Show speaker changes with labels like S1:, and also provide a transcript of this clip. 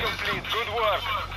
S1: complete. Good work.